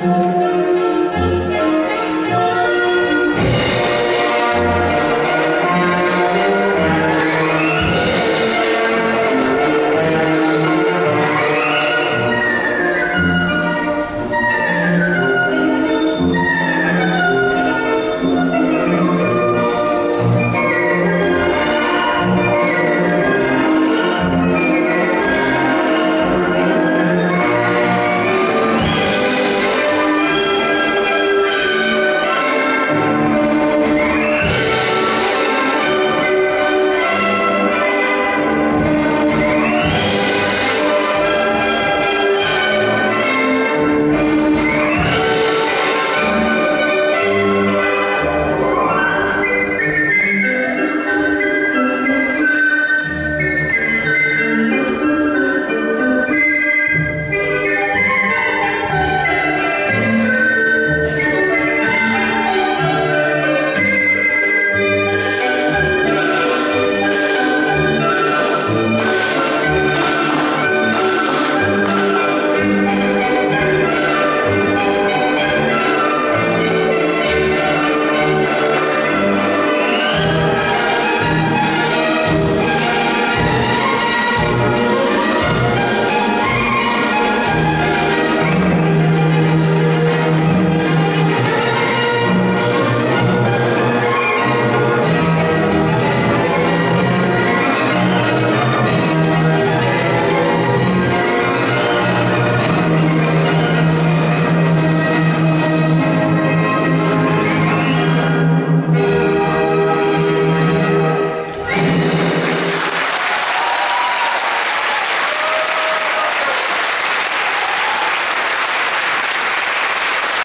Música